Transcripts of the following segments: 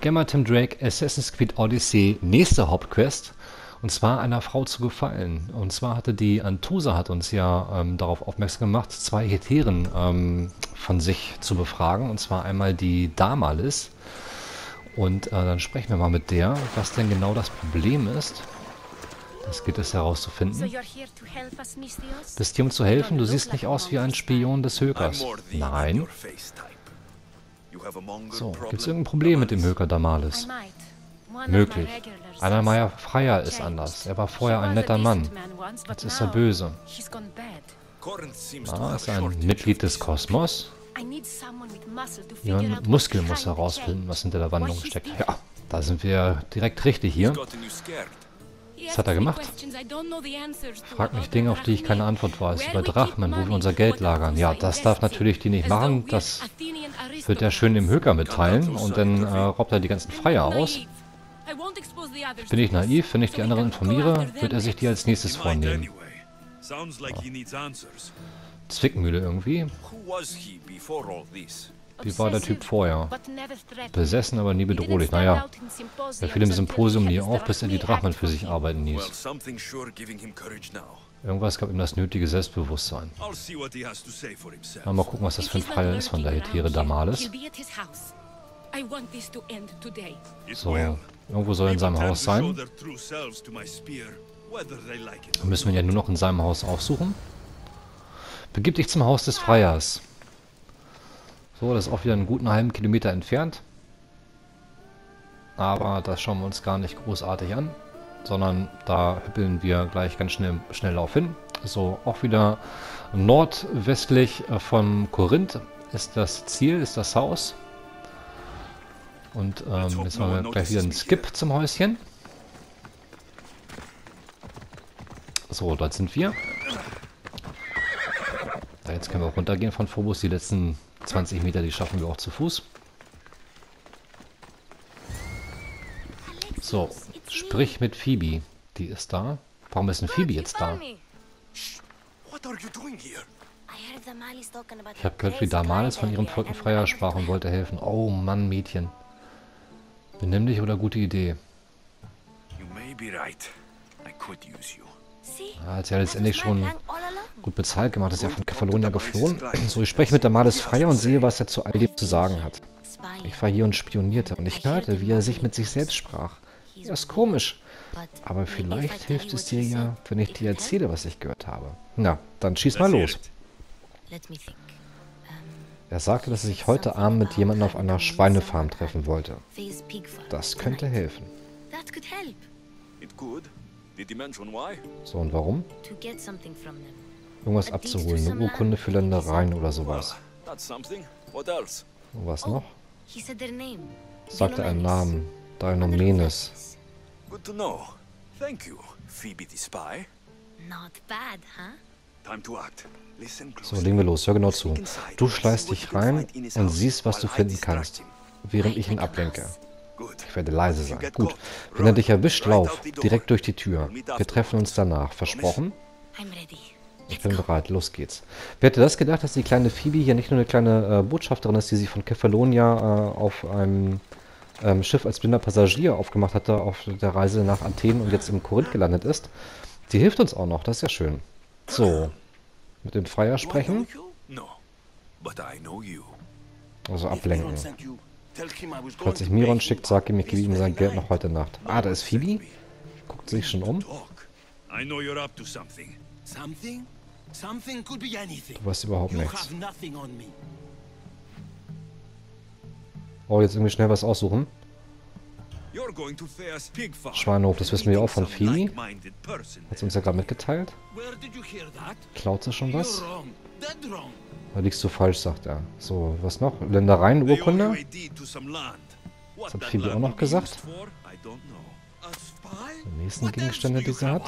Gamma Tim Drake Assassin's Creed Odyssey nächste Hauptquest. Und zwar einer Frau zu gefallen. Und zwar hatte die Antusa hat uns ja ähm, darauf aufmerksam gemacht, zwei Heteren ähm, von sich zu befragen. Und zwar einmal die Damalis. Und äh, dann sprechen wir mal mit der, was denn genau das Problem ist. Das geht es herauszufinden. Bist hier, um zu helfen? Du siehst nicht aus wie ein Spion des Hökers. Nein. So, gibt es irgendein Problem mit dem Höker Damalis? Möglich. Einer meiner Freier ist anders. Er war vorher ein netter Mann. Jetzt ist er böse. Ah, ist ein Mitglied des Kosmos. Ihren Muskel muss herausfinden, was hinter der Wandlung steckt. Ja, da sind wir direkt richtig hier. Was hat er gemacht? Frag mich Dinge, auf die ich keine Antwort weiß. Über Drachmen, wo wir unser Geld lagern. Ja, das darf natürlich die nicht machen. Das wird er schön dem Höker mitteilen. Und dann äh, raubt er die ganzen Freier aus. Bin ich naiv? Wenn ich die anderen informiere, wird er sich die als nächstes vornehmen. Oh. Zwickmühle irgendwie. Wie war der Typ vorher? Besessen, aber nie bedrohlich. Naja, er fiel im Symposium nie auf, bis er die Drachmen für sich arbeiten ließ. Irgendwas gab ihm das nötige Selbstbewusstsein. Na, mal gucken, was das für ein Fall ist von der Hetäre Damalis. So, irgendwo soll er in seinem Haus sein. Dann müssen wir ihn ja nur noch in seinem Haus aufsuchen. Begib dich zum Haus des Freiers. So, das ist auch wieder einen guten halben Kilometer entfernt. Aber das schauen wir uns gar nicht großartig an, sondern da hüppeln wir gleich ganz schnell, schnell auf hin. So, auch wieder nordwestlich von Korinth ist das Ziel, ist das Haus. Und ähm, jetzt machen wir gleich wieder einen Skip zum Häuschen. So, dort sind wir. Jetzt können wir auch runtergehen von Phobos. Die letzten 20 Meter, die schaffen wir auch zu Fuß. So, sprich mit Phoebe. Die ist da. Warum ist denn Phoebe jetzt da? Ich habe gehört, wie Damalis von ihrem Volk in Freier sprach und wollte helfen. Oh Mann, Mädchen. Benimm dich oder gute Idee. Ja, hat ja letztendlich schon gut bezahlt gemacht, ist ja von Kefalonia geflohen. So, ich spreche mit Damalis Freier und sehe, was er zu all dem zu sagen hat. Ich war hier und spionierte und ich hörte, wie er sich mit sich selbst sprach. Das ist komisch. Aber vielleicht hilft es dir ja, wenn ich dir erzähle, was ich gehört habe. Na, dann schieß mal los. Er sagte, dass er sich heute Abend mit jemandem auf einer Schweinefarm treffen wollte. Das könnte helfen. So, und warum? Irgendwas abzuholen, eine Urkunde für Ländereien oder sowas. Und was noch? Sagte einen Namen. Dinomenes. Good to know. Thank you, Phoebe the Spy. Not bad, huh? So, legen wir los. Hör genau zu. Du schleißt dich rein und siehst, was du finden kannst, während ich ihn ablenke. Ich werde leise sein. Gut. Wenn er dich erwischt, lauf. Direkt durch die Tür. Wir treffen uns danach. Versprochen? Ich bin bereit. Los geht's. Wer hätte das gedacht, dass die kleine Phoebe hier nicht nur eine kleine äh, Botschafterin ist, die sich von Kefalonia äh, auf einem ähm, Schiff als blinder Passagier aufgemacht hatte auf der Reise nach Athen und jetzt im Korinth gelandet ist. Die hilft uns auch noch. Das ist ja schön. So. Mit dem Freier sprechen. Also ablenken. Falls sich Miron schickt, sag ihm, ich gebe ihm sein Geld noch heute Nacht. Ah, da ist Phoebe. Guckt sich schon um. Du weißt überhaupt nichts. Oh, jetzt irgendwie schnell was aussuchen. Schweinehof, das wissen wir ja auch von Phoebe. Hat sie uns ja gerade mitgeteilt. Klaut sie schon was? Da liegst du falsch, sagt er. So, was noch? Ländereien-Urkunde? Das hat Phoebe auch noch gesagt. Die nächsten Gegenstände, die sie hat.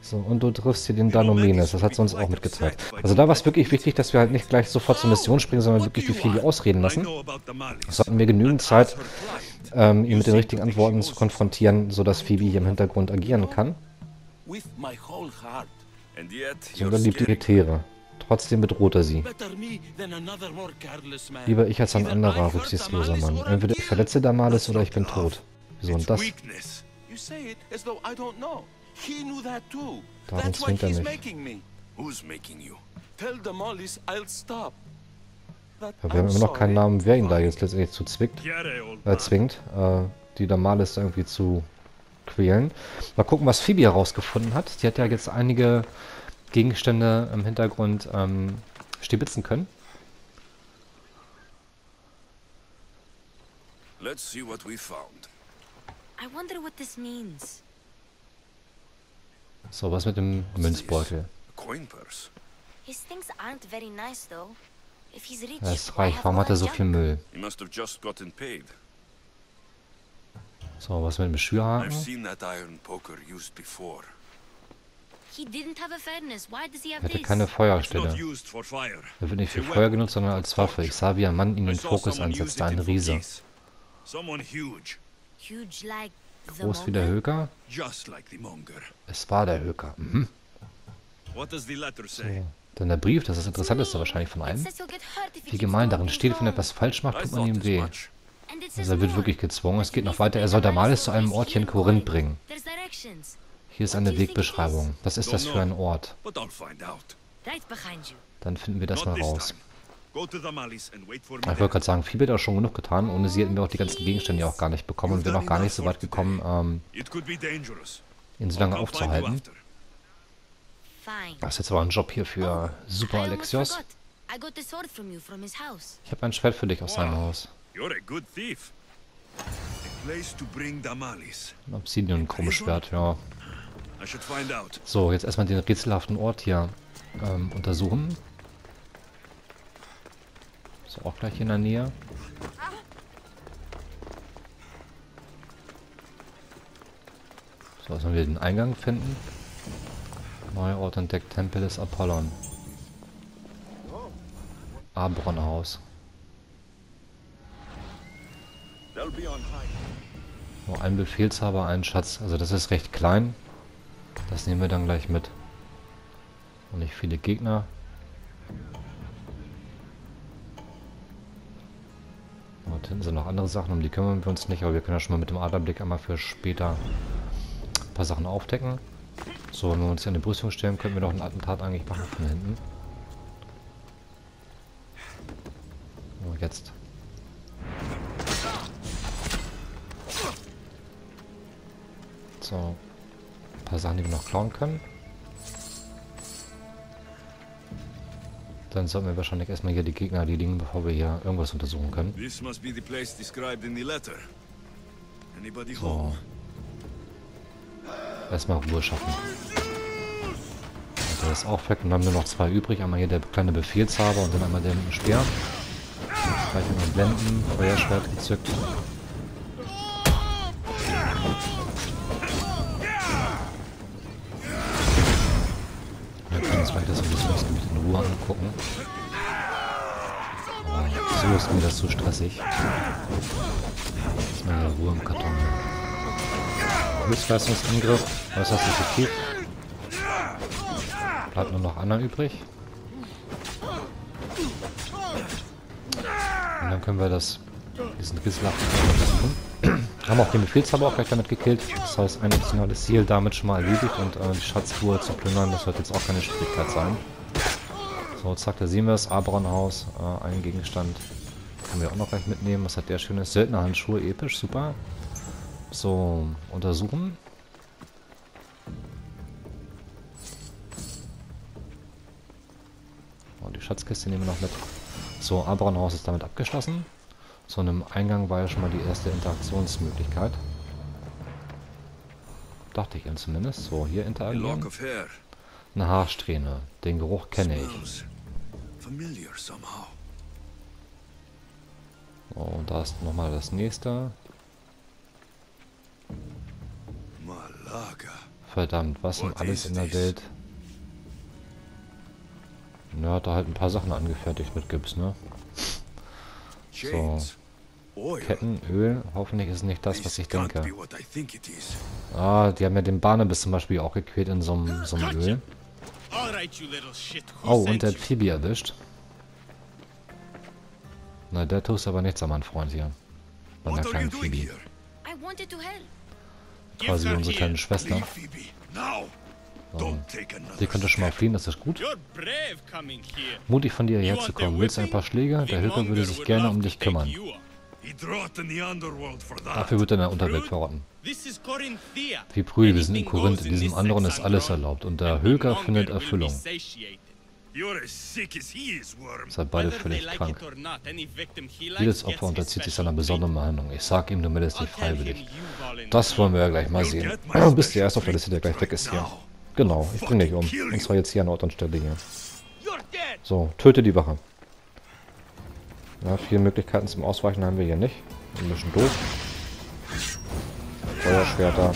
So, und du triffst hier den Danomenes. Das hat sie uns auch mitgeteilt. Also da war es wirklich wichtig, dass wir halt nicht gleich sofort zur Mission springen, sondern wirklich die Phoebe ausreden lassen. So hatten wir genügend Zeit, ähm, ihn mit den richtigen Antworten zu konfrontieren, sodass Phoebe hier im Hintergrund agieren kann. So, dann liebt die Hetäre. Trotzdem bedroht er sie. Lieber ich als ein anderer, rücksichtsloser Mann. Entweder ich verletze Damalis oder ich bin tot. Wieso und das? Darum zwingt er mich. Ja, wir haben immer noch keinen Namen, wer ihn da jetzt letztendlich zu zwickt, äh, zwingt, äh, die Damalis irgendwie zu quälen. Mal gucken, was Phoebe herausgefunden hat. Die hat ja jetzt einige Gegenstände im Hintergrund ähm, stibitzen können. Let's see what we found. I wonder what this means. So, was mit dem Münzbeutel? Er ist reich. Warum hat er so viel Müll? So, was mit dem Schürhaken? Er hatte keine Feuerstelle. Er wird nicht für Feuer genutzt, sondern als Waffe. Ich sah, wie ein Mann ihn in den Fokus einsetzte, ein Riese. Groß wie der Höker? Es war der Höker. Mhm. So. Dann der Brief, das ist das Interessanteste wahrscheinlich von einem. Wie gemein, darin steht, wenn er etwas falsch macht, tut man ihm weh. Also er wird wirklich gezwungen. Es geht noch weiter. Er soll Damalis zu einem Ort hier in Korinth bringen. Hier ist eine Wegbeschreibung. Was ist das für ein Ort? Dann finden wir das mal raus. Ich wollte gerade sagen, Phoebe hat auch schon genug getan. Ohne sie hätten wir auch die ganzen Gegenstände auch gar nicht bekommen und wären auch gar nicht so weit gekommen, ähm, ihn so lange aufzuhalten. Das ist jetzt aber ein Job hier für Super Alexios. Ich habe ein Schwert für dich aus seinem Haus. Ein Obsidian-Chromschwert, ja. So, jetzt erstmal den rätselhaften Ort hier ähm, untersuchen. Ist auch gleich in der Nähe. So, sollen wir den Eingang finden? Neuer Ort entdeckt, Tempel des Apollon. Abronhaus. Oh, ein Befehlshaber, ein Schatz. Also das ist recht klein. Das nehmen wir dann gleich mit. Und nicht viele Gegner. Und hinten sind noch andere Sachen, um die kümmern wir uns nicht, aber wir können ja schon mal mit dem Aderblick einmal für später ein paar Sachen aufdecken. So, wenn wir uns hier an die Brüstung stellen, könnten wir doch ein Attentat eigentlich machen von hinten. So, jetzt. So. Ein paar Sachen, die wir noch klauen können. Dann sollten wir wahrscheinlich erstmal hier die Gegner erledigen, bevor wir hier irgendwas untersuchen können. So. Erstmal Ruhe schaffen. der ist auch weg und dann haben wir noch zwei übrig. Einmal hier der kleine Befehlshaber und dann einmal der mit dem Speer. Gleich mal blenden, Feuerschwert gezückt. Ruhe angucken. So ist mir das zu stressig. Jetzt mal Ruhe im Karton. Höchstleistungsangriff, äußerst effektiv. Bleibt nur noch Anna übrig. Und dann können wir das, diesen Gisslachen versuchen. Haben auch den Befehlshaber auch gleich damit gekillt. Das heißt, ein optionales Ziel damit schon mal erledigt und äh, die Schatztruhe zu plündern, das wird jetzt auch keine Schwierigkeit sein. So, zack, da sehen wir es. Abron-Haus, äh, ein Gegenstand. Können wir auch noch gleich mitnehmen. Was hat der schönes? Seltene Handschuhe, episch, super. So, untersuchen. Oh, die Schatzkiste nehmen wir noch mit. So, Abron-Haus ist damit abgeschlossen. So, einem Eingang war ja schon mal die erste Interaktionsmöglichkeit. Dachte ich zumindest. So, hier interagieren. Eine Haarsträhne. Den Geruch kenne ich. Oh, und da ist nochmal das nächste. Verdammt, was denn alles in der Welt? Ja, hat da halt ein paar Sachen angefertigt mit Gips, ne? So. Ketten, Öl. Hoffentlich ist es nicht das, was ich denke. Ah, die haben ja den Barnabas zum Beispiel auch gequält in so einem, so einem Öl. Oh, und der hat Phoebe erwischt. Na, der tust aber nichts an meinen Freund hier. Bei der kleinen Phoebe. Quasi unsere kleine Schwester. So. Sie könnte schon mal fliehen, das ist gut. Mutig von dir herzukommen. Willst du ein paar Schläge? Der Hilfe würde sich gerne um dich kümmern. Dafür wird er in der Unterwelt verrotten. Wie Brühl, wir sind in Korinth, in diesem anderen ist alles erlaubt und der Höker findet Erfüllung. Seid beide völlig krank. Jedes Opfer unterzieht sich seiner besonderen Behandlung. Ich sag ihm, du meldest dich freiwillig. Das wollen wir ja gleich mal sehen. Bist du erst auf der Liste, der gleich weg ist hier. Genau, ich bring dich um. Und zwar jetzt hier an Ort und Stelle hier. So, töte die Wache. Ja, viele Möglichkeiten zum Ausweichen haben wir hier nicht. Wir müssen durch. Feuerschwerter.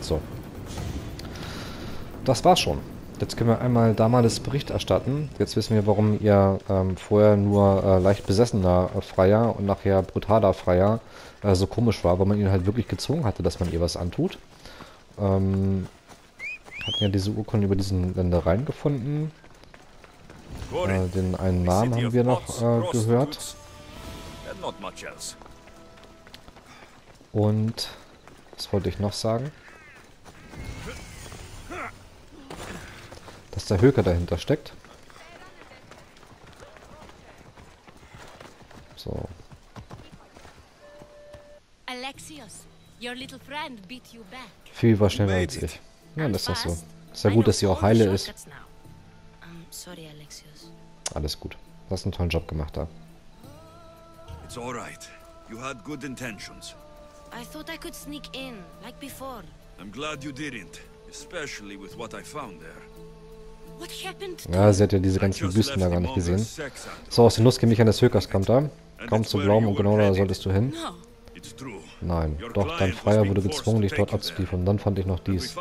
So. Das war's schon. Jetzt können wir einmal damals Bericht erstatten. Jetzt wissen wir, warum ihr ähm, vorher nur äh, leicht besessener äh, Freier und nachher brutaler Freier äh, so komisch war, weil man ihn halt wirklich gezwungen hatte, dass man ihr was antut. Ähm, hatten ja diese Urkunde über diesen Ländereien gefunden. Äh, den einen Namen haben wir noch äh, gehört. Und was wollte ich noch sagen? Dass der Höker dahinter steckt. So. Alexios, your little friend beat you back. Viel war schneller als ich. Ja, das ist das so. Ist ja gut, dass sie auch heile ist. Sorry, Alexios. Alles gut. Du hast einen tollen Job gemacht da. It's alright. You had good intentions. I thought I could sneak in, like before. I'm glad you didn't, especially with what I found there. Ja, sie hat ja diese ganzen Büsten da gar nicht gesehen. So, aus den Nussgemächern des Hökers kommt da. Kaum zu glauben und genau da solltest du hin. Nein, doch, dein Freier wurde gezwungen, dich dort abzuliefern. Dann fand ich noch dies.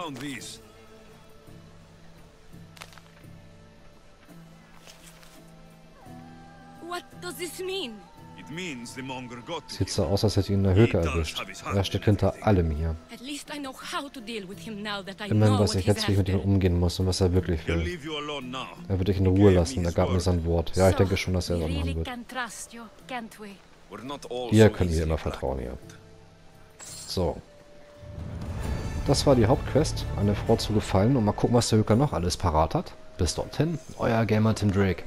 What does this mean? Sieht so aus, als hätte ihn der Höker erwischt. Er steckt hinter allem hier. Immerhin weiß ich jetzt, wie ich mit ihm umgehen muss und was er wirklich will. Er wird dich in Ruhe lassen, er gab mir sein Wort. Ja, ich denke schon, dass er das machen wird. Hier können wir immer vertrauen, ja. So. Das war die Hauptquest, eine Frau zu gefallen und mal gucken, was der Höker noch alles parat hat. Bis dorthin, euer Gamer Tim Drake.